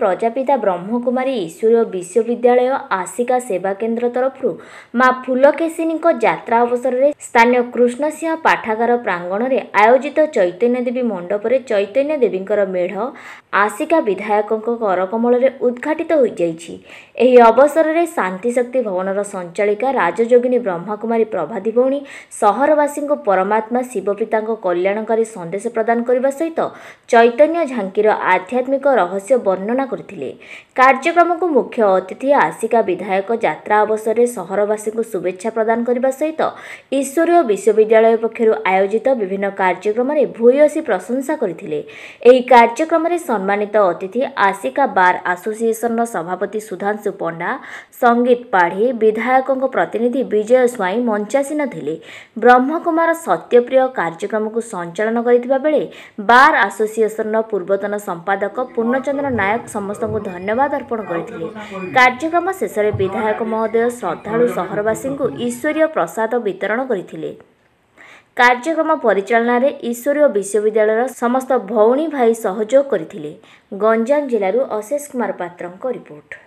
ପ୍ରଜାପିତା ବ୍ରହ୍ମକୁମାରୀ ଈଶ୍ୱରୀୟ ବିଶ୍ୱବିଦ୍ୟାଳୟ ଆସିକା ସେବାକେନ୍ଦ୍ର ତରଫରୁ ମା ଫୁଲକେଶିନୀଙ୍କ ଯାତ୍ରା ଅବସରରେ ସ୍ଥାନୀୟ କୃଷ୍ଣସିଂହ ପାଠାଗାର ପ୍ରାଙ୍ଗଣରେ ଆୟୋଜିତ ଚୈତନ୍ୟ ଦେବୀ ମଣ୍ଡପରେ ଚୈତନ୍ୟ ଦେବୀଙ୍କର ମେଢ଼ ଆସିକା ବିଧାୟକଙ୍କ କରକମଳରେ ଉଦ୍ଘାଟିତ ହୋଇଯାଇଛି। ଏହି ଅବସରରେ ଶାନ୍ତିଶକ୍ତି ଭବନର ସଞ୍ଚାଳିକା ରାଜଯୋଗିନୀ ବ୍ରହ୍ମକୁମାରୀ ପ୍ରଭାତୀ ଭଉଣୀ ସହରବାସୀଙ୍କୁ ପରମାତ୍ମା ଶିବପିତାଙ୍କ କଲ୍ୟାଣକାରୀ ସନ୍ଦେଶ ପ୍ରଦାନ କରିବା ସହିତ ଚୈତନ୍ୟ ଝାଙ୍କିର ଆଧ୍ୟାତ୍ମିକ ରହସ୍ୟ ବର୍ଣ୍ଣନା କରିଥିଲେ। କାର୍ଯ୍ୟକ୍ରମକୁ ମୁଖ୍ୟ ଅତିଥି ଆସିକା ବିଧାୟକ ଯାତ୍ରା ଅବସରରେ ସହରବାସୀଙ୍କୁ ଶୁଭେଚ୍ଛା ପ୍ରଦାନ କରିବା ସହିତ ଈଶ୍ୱରୀୟ ବିଶ୍ୱବିଦ୍ୟାଳୟ ପକ୍ଷରୁ ଆୟୋଜିତ ବିଭିନ୍ନ କାର୍ଯ୍ୟକ୍ରମରେ ଭୂୟସୀ ପ୍ରଶଂସା କରିଥିଲେ। ଏହି କାର୍ଯ୍ୟକ୍ରମରେ ସମ୍ମାନିତ ଅତିଥି ଆସିକା ବାର୍ ଆସୋସିଏସନର ସଭାପତି ସୁଧାଂଶୁ ପଣ୍ଡା ସଙ୍ଗୀତ ପାଢ଼ୀ ବିଧାୟକଙ୍କ ପ୍ରତିନିଧି ବିଜୟ ସ୍ୱାଇଁ ମଞ୍ଚାସୀନ ଥିଲେ। ବ୍ରହ୍ମକୁମାର ସତ୍ୟପ୍ରିୟ କାର୍ଯ୍ୟକ୍ରମକୁ ସଞ୍ଚାଳନ କରିଥିବା ବେଳେ ବାର୍ ଆସୋସିଏସନର ପୂର୍ବତନ ସମ୍ପାଦକ ପୂର୍ଣ୍ଣଚନ୍ଦ୍ର ନାୟକ ସମସ୍ତଙ୍କୁ ଧନ୍ୟବାଦ ଅର୍ପଣ କରିଥିଲେ। କାର୍ଯ୍ୟକ୍ରମ ଶେଷରେ ବିଧାୟକ ମହୋଦୟ ଶ୍ରଦ୍ଧାଳୁ ସହରବାସୀଙ୍କୁ ଈଶ୍ୱରୀୟ ପ୍ରସାଦ ବିତରଣ କରିଥିଲେ। କାର୍ଯ୍ୟକ୍ରମ ପରିଚାଳନାରେ ଈଶ୍ୱରୀୟ ବିଶ୍ୱବିଦ୍ୟାଳୟର ସମସ୍ତ ଭଉଣୀ ଭାଇ ସହଯୋଗ କରିଥିଲେ। ଗଞ୍ଜାମ ଜିଲ୍ଲାରୁ ଅଶେଷ କୁମାର ପାତ୍ରଙ୍କ ରିପୋର୍ଟ।